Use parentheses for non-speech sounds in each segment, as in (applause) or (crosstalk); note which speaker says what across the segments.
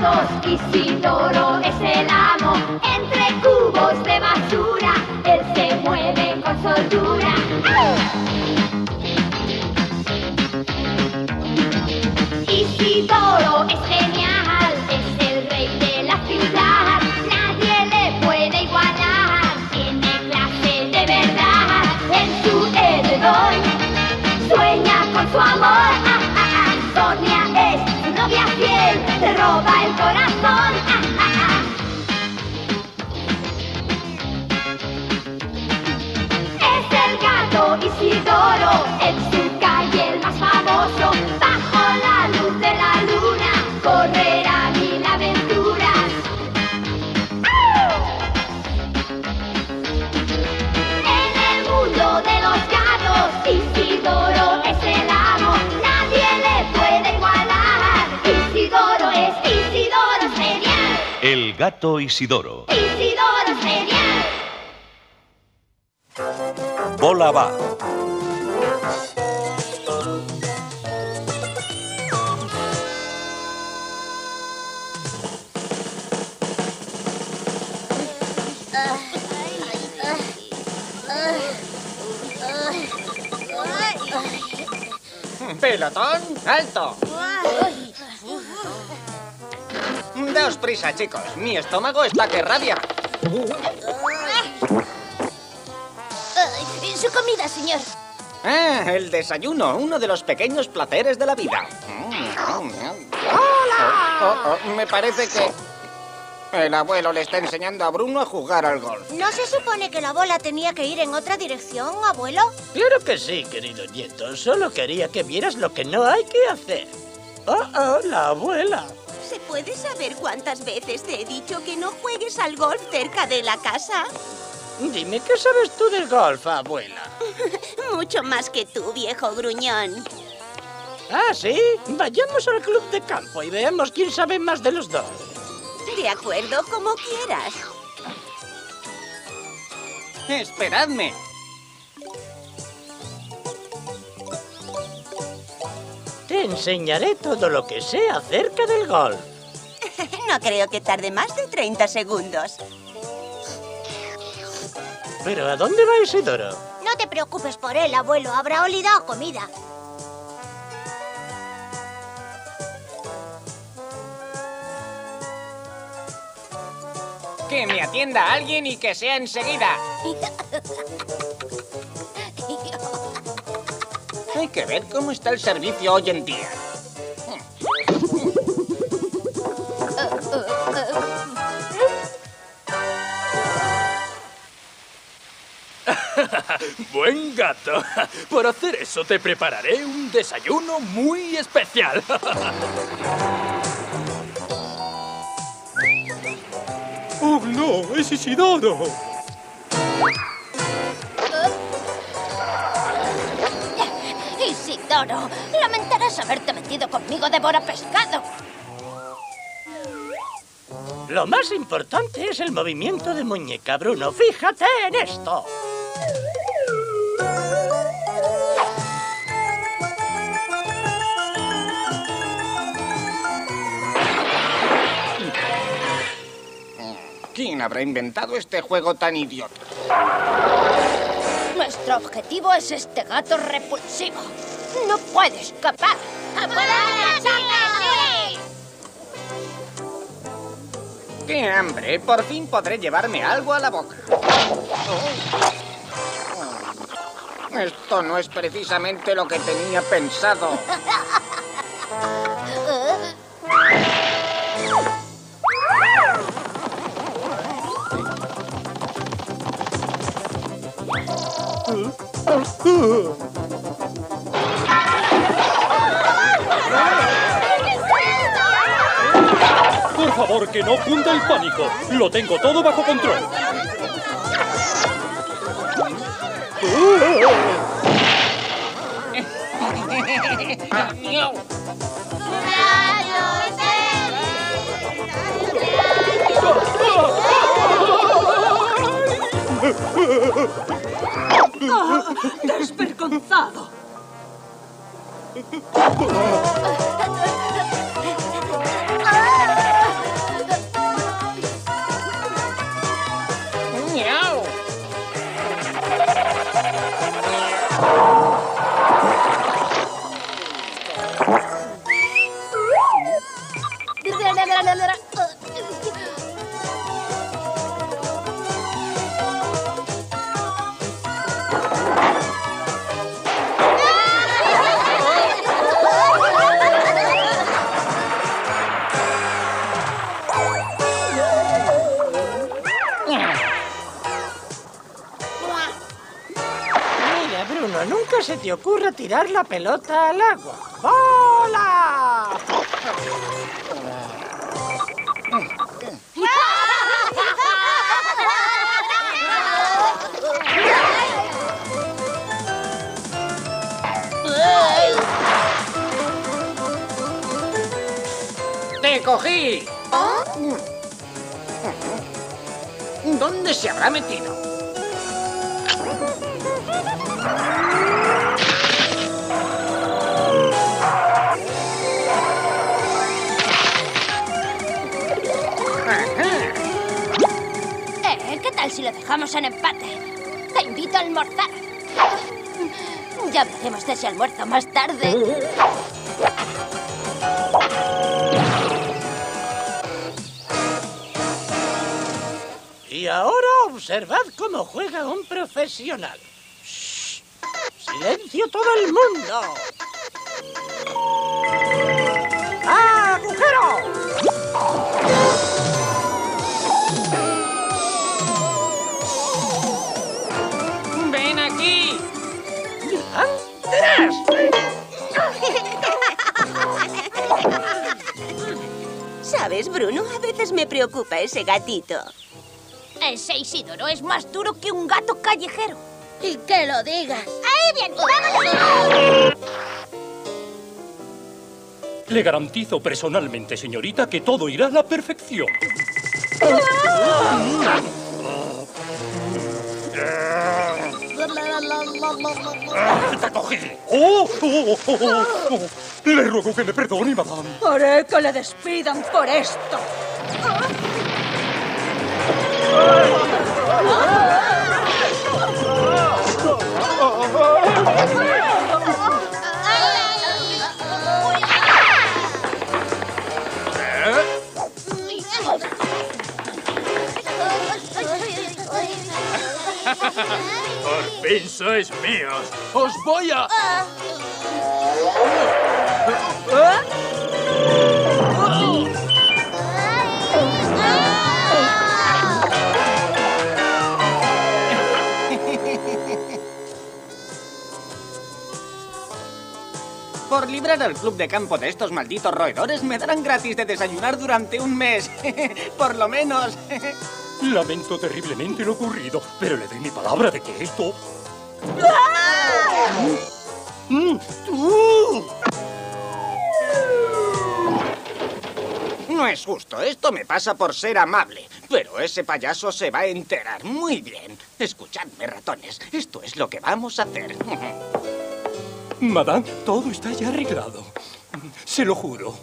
Speaker 1: Isidoro es el amo. Entre cubos de basura, él se mueve con soltura. Isidoro es genial, novia le roba el corazón. El gato Isidoro. Isidoro genial.
Speaker 2: Bola va.
Speaker 3: Pelotón, alto. Daos prisa, chicos. Mi estómago está que rabia.
Speaker 4: Ay, su comida, señor.
Speaker 3: Ah, el desayuno, uno de los pequeños placeres de la vida. ¡Hola! me parece que el abuelo le está enseñando a Bruno a jugar al golf.
Speaker 4: ¿No se supone que la bola tenía que ir en otra dirección, abuelo?
Speaker 5: Claro que sí, querido nieto. Solo quería que vieras lo que no hay que hacer. Oh, oh, la abuela.
Speaker 6: ¿Se puede saber cuántas veces te he dicho que no juegues al golf cerca de la casa?
Speaker 5: Dime, ¿qué sabes tú del golf, abuela? (laughs)
Speaker 6: Mucho más que tú, viejo gruñón.
Speaker 5: Ah, ¿sí? Vayamos al club de campo y veamos quién sabe más de los dos.
Speaker 6: De acuerdo, como quieras.
Speaker 3: Esperadme.
Speaker 5: Te enseñaré todo lo que sé acerca del golf.
Speaker 6: No creo que tarde más de 30 segundos.
Speaker 5: ¿Pero a dónde va Isidoro?
Speaker 4: No te preocupes por él, abuelo. Habrá olido a comida.
Speaker 3: Que me atienda alguien y que sea enseguida. (laughs) Hay que ver cómo está el servicio hoy en día.
Speaker 7: Buen gato. Por hacer eso te prepararé un desayuno muy especial. ¡Oh, no! ¡Es Isidoro!
Speaker 4: Isidoro, lamentarás haberte metido conmigo devora pescado.
Speaker 5: Lo más importante es el movimiento de muñeca, Bruno. Fíjate en esto.
Speaker 3: ¿Quién habrá inventado este juego tan idiota?
Speaker 4: Nuestro objetivo es este gato repulsivo. No puede escapar.
Speaker 3: ¡Qué hambre! Por fin podré llevarme algo a la boca. Oh. Esto no es precisamente lo que tenía pensado. (laughs)
Speaker 7: Por favor, que no cunda el pánico. Lo tengo todo bajo control. (laughs) (laughs)
Speaker 6: ¡Desvergonzado! (laughs)
Speaker 5: te ocurra tirar la pelota al agua. ¡Bola!
Speaker 3: ¡Te cogí! ¿Dónde se habrá metido?
Speaker 4: Si lo dejamos en empate? Te invito a almorzar. Ya hablaremos de ese almuerzo más tarde.
Speaker 5: Y ahora observad cómo juega un profesional. Shh. ¡Silencio todo el mundo! ¡Agujero!
Speaker 6: ¿Sabes, Bruno? A veces me preocupa ese gatito.
Speaker 4: Ese Isidoro es más duro que un gato callejero.
Speaker 8: Y que lo digas.
Speaker 4: ¡Ahí bien! ¡Vamos!
Speaker 7: Le garantizo personalmente, señorita, que todo irá a la perfección. ¡Te cogí! ¡Oh! oh, oh, oh, oh! Le ruego que me perdone, madame.
Speaker 4: Haré que le despidan por esto.
Speaker 9: Por fin sois míos. Os voy a...
Speaker 3: Por librar al club de campo de estos malditos roedores, me darán gratis de desayunar durante un mes. (laughs) Por lo menos. (laughs)
Speaker 7: Lamento terriblemente lo ocurrido, pero le doy mi palabra de que esto... Mm.
Speaker 3: No es justo, esto me pasa por ser amable. Pero ese payaso se va a enterar. Muy bien. Escuchadme, ratones. Esto es lo que vamos a hacer. (laughs)
Speaker 7: Madame, todo está ya arreglado. Se lo juro.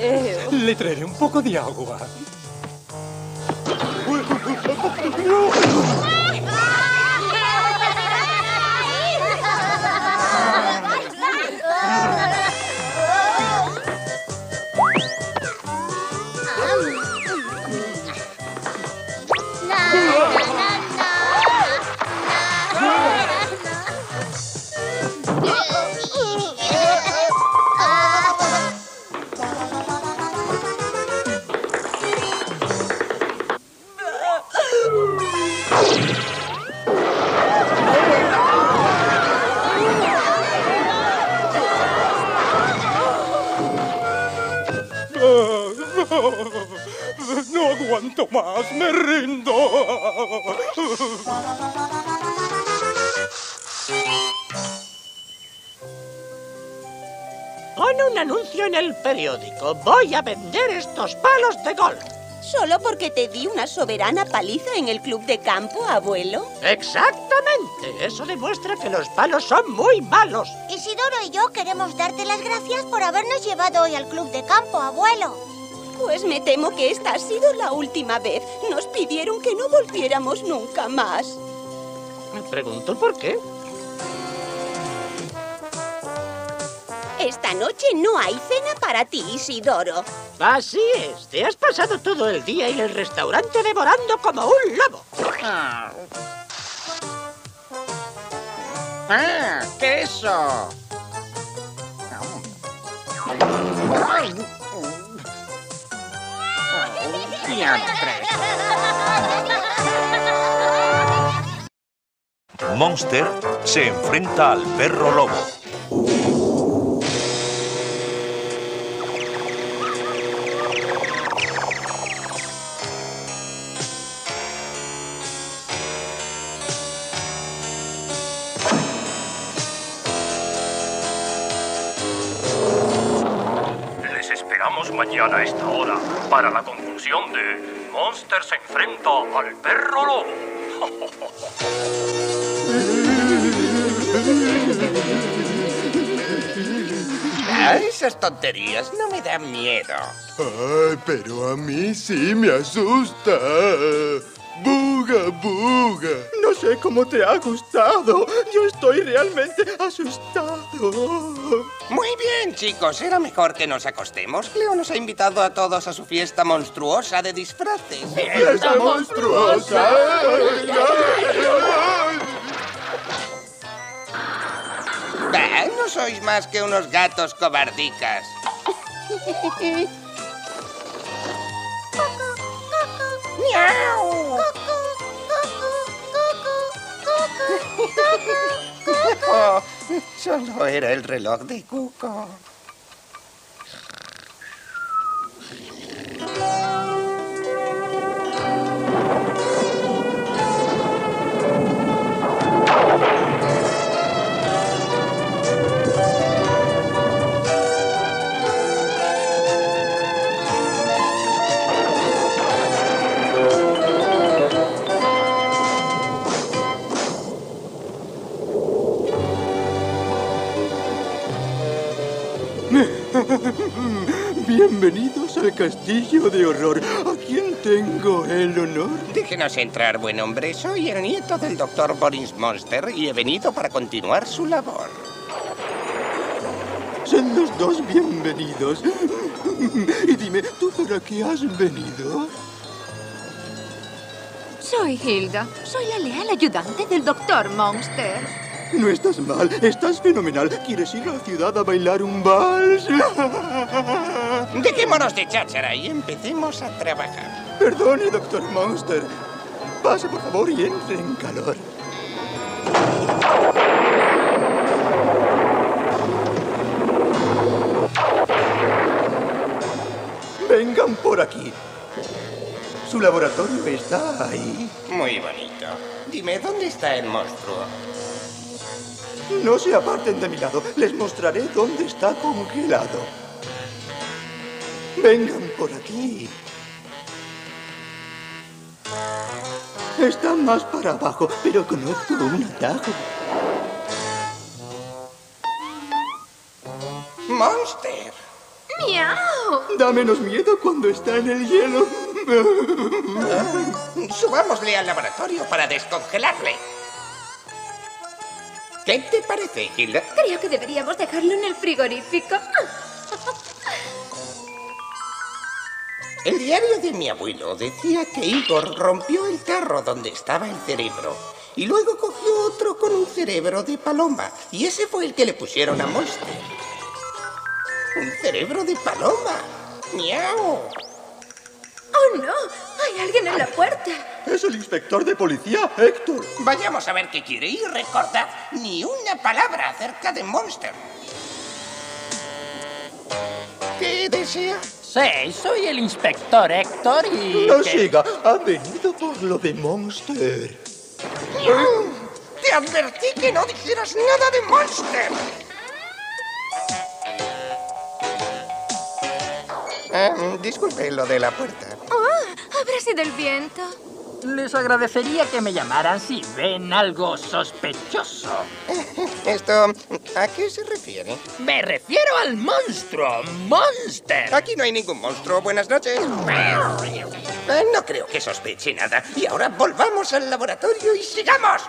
Speaker 7: Le traeré un poco de agua. No
Speaker 5: en el periódico. Voy a vender estos palos de golf.
Speaker 6: ¿Solo porque te di una soberana paliza en el club de campo, abuelo?
Speaker 5: Exactamente. Eso demuestra que los palos son muy malos.
Speaker 8: Isidoro y yo queremos darte las gracias por habernos llevado hoy al club de campo, abuelo.
Speaker 6: Pues me temo que esta ha sido la última vez. Nos pidieron que no volviéramos nunca más.
Speaker 5: Me pregunto por qué.
Speaker 6: Esta noche no hay cena para ti, Isidoro.
Speaker 5: Así es. Te has pasado todo el día en el restaurante devorando como un lobo.
Speaker 3: Ah.
Speaker 10: ¡Ah! ¡Queso!
Speaker 2: Monster se enfrenta al perro lobo.
Speaker 7: A esta hora para la conclusión de Monster se enfrenta al perro lobo. (laughs)
Speaker 10: Ah, esas tonterías no me dan miedo.
Speaker 11: Ay, pero a mí sí me asusta. Buga, buga. No sé cómo te ha gustado. Yo estoy realmente asustado.
Speaker 10: Muy bien, chicos. Era mejor que nos acostemos. Leo nos ha invitado a todos a su fiesta monstruosa de disfraces.
Speaker 11: ¡Fiesta monstruosa!
Speaker 10: Ah, no sois más que unos gatos cobardicas. (laughs) (laughs) solo era el reloj de Cuco. (laughs)
Speaker 11: Bienvenidos al castillo de horror. ¿A quién tengo el honor?
Speaker 10: Déjenos entrar, buen hombre. Soy el nieto del doctor Boris Monster y he venido para continuar su labor.
Speaker 11: Son los dos bienvenidos. Y dime, ¿tú para qué has venido?
Speaker 12: Soy Hilda. Soy la leal ayudante del doctor Monster.
Speaker 11: No estás mal, estás fenomenal. ¿Quieres ir a la ciudad a bailar un vals? (laughs)
Speaker 10: Dejémonos de cháchara y empecemos a trabajar.
Speaker 11: Perdone, doctor Monster. Pase, por favor, y entre en calor. Vengan por aquí. Su laboratorio está ahí.
Speaker 10: Muy bonito. Dime, ¿dónde está el monstruo?
Speaker 11: No se aparten de mi lado. Les mostraré dónde está congelado. Vengan por aquí. Está más para abajo, pero conozco un atajo.
Speaker 10: ¡Monster!
Speaker 12: ¡Miau!
Speaker 11: Da menos miedo cuando está en el hielo. (laughs)
Speaker 10: Subámosle al laboratorio para descongelarle. ¿Qué te parece, Hilda?
Speaker 12: Creo que deberíamos dejarlo en el frigorífico.
Speaker 10: El diario de mi abuelo decía que Igor rompió el tarro donde estaba el cerebro y luego cogió otro con un cerebro de paloma y ese fue el que le pusieron a Monster. Un cerebro de paloma. ¡Miau!
Speaker 12: ¡Oh, no! ¡Hay alguien en la puerta!
Speaker 11: Es el inspector de policía, Héctor.
Speaker 10: Vayamos a ver qué quiere y recordad ni una palabra acerca de Monster. ¿Qué desea?
Speaker 13: Sí, soy el inspector Héctor y...
Speaker 11: No
Speaker 13: que-
Speaker 11: siga, ha venido por lo de Monster.
Speaker 10: Te advertí que no dijeras nada de Monster. Ah, disculpe lo de la puerta.
Speaker 12: ¡Oh! ¿Habrá sido el viento?
Speaker 13: Les agradecería que me llamaran si ven algo sospechoso. (laughs)
Speaker 10: Esto, ¿a qué se refiere?
Speaker 13: Me refiero al monstruo, Monster.
Speaker 10: Aquí no hay ningún monstruo. Buenas noches. Eh, No creo que sospeche nada. Y ahora volvamos al laboratorio y sigamos.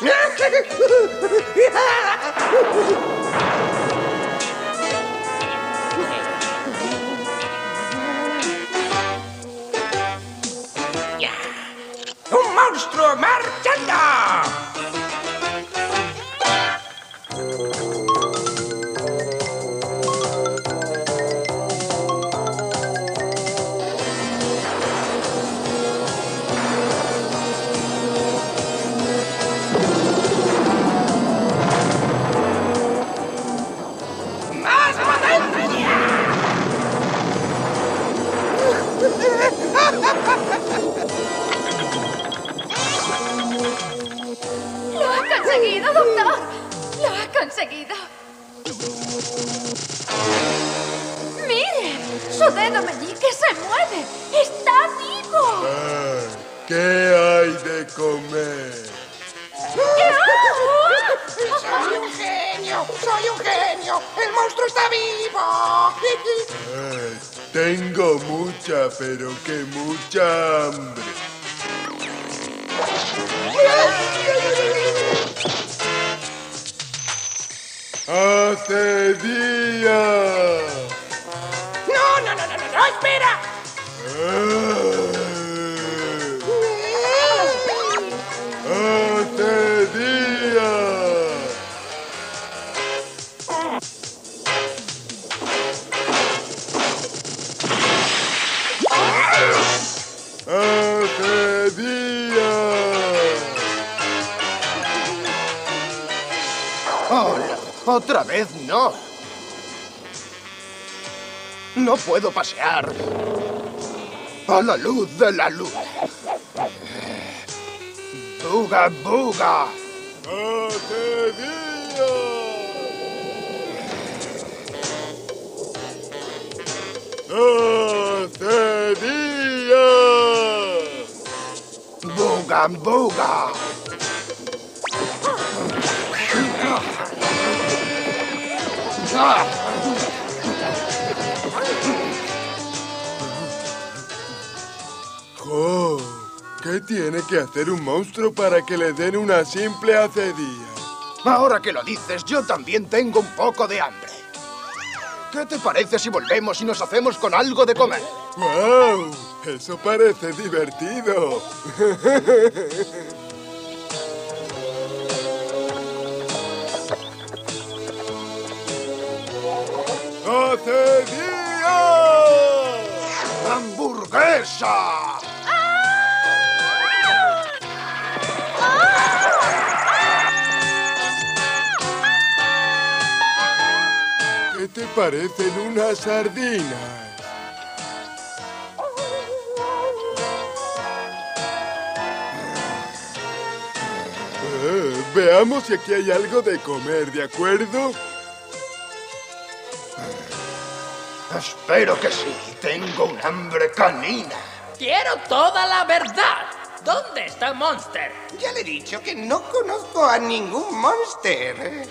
Speaker 10: (laughs) monstro marchando! Ya. ¡Un monstruo marchando!
Speaker 12: conseguido. ¡Miren! ¡Su dedo meñique se mueve! ¡Está vivo!
Speaker 14: Ah, ¿Qué hay de comer?
Speaker 10: ¡Soy un genio! ¡Soy un genio! ¡El monstruo está vivo!
Speaker 14: Ah, tengo mucha, pero que mucha hambre. Hace días.
Speaker 10: ¡No, no, no, no, no! no espera!
Speaker 14: Ah,
Speaker 15: otra vez no. No puedo pasear. A la luz de la luz. Buga, buga.
Speaker 14: Días.
Speaker 15: Buga, buga.
Speaker 14: Jo, ¿Qué tiene que hacer un monstruo para que le den una simple acedía?
Speaker 15: Ahora que lo dices, yo también tengo un poco de hambre. ¿Qué te parece si volvemos y nos hacemos con algo de comer?
Speaker 14: ¡Wow! Eso parece divertido. (laughs) ¡Hace días!
Speaker 15: ¡Hamburguesa!
Speaker 14: ¿Qué te parecen unas sardinas? Eh, veamos si aquí hay algo de comer, ¿de acuerdo?
Speaker 15: Espero que sí. Tengo un hambre canina.
Speaker 5: Quiero toda la verdad. ¿Dónde está Monster?
Speaker 10: Ya le he dicho que no conozco a ningún monster.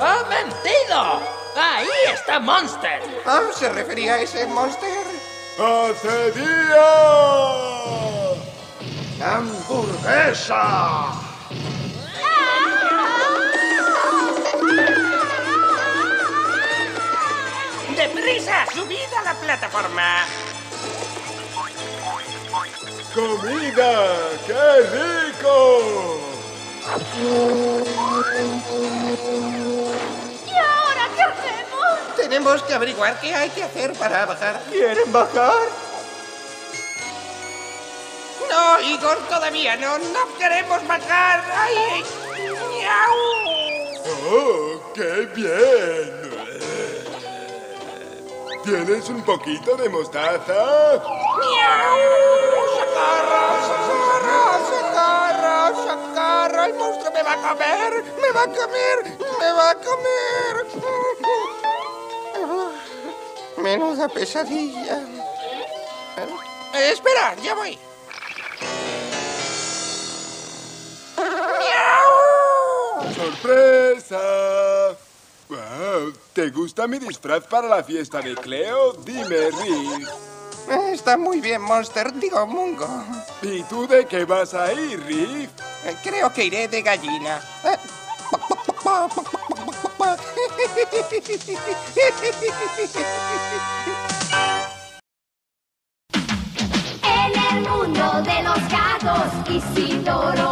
Speaker 5: ¡Ha mentido! ¡Ahí está Monster!
Speaker 10: Ah, ¿se refería a ese monster?
Speaker 14: ¡Hace días!
Speaker 15: ¡Hamburguesa!
Speaker 5: ¡Deprisa! ¡Subid a la plataforma!
Speaker 14: ¡Comida! ¡Qué rico!
Speaker 4: ¿Y ahora qué hacemos?
Speaker 10: Tenemos que averiguar qué hay que hacer para bajar.
Speaker 14: ¿Quieren bajar?
Speaker 10: No, Igor, todavía no. No queremos bajar. ¡Ay! ¡Miau!
Speaker 14: ¡Oh, qué bien! ¿Tienes un poquito de mostaza?
Speaker 10: ¡Miau! ¡Socorro! ¡Socorro! ¡Socorro! ¡Socorro! ¡El monstruo me va a comer! ¡Me va a comer! ¡Me va a comer! (laughs) Menuda pesadilla. Eh, espera, ya voy.
Speaker 14: ¡Sorpresa! ¿Te gusta mi disfraz para la fiesta de Cleo? Dime, Rick.
Speaker 10: Está muy bien, Monster. Digo, Mungo.
Speaker 14: ¿Y tú de qué vas a ir, Rick?
Speaker 10: Eh, Creo que iré de gallina.
Speaker 1: En el mundo de los gatos, Isidoro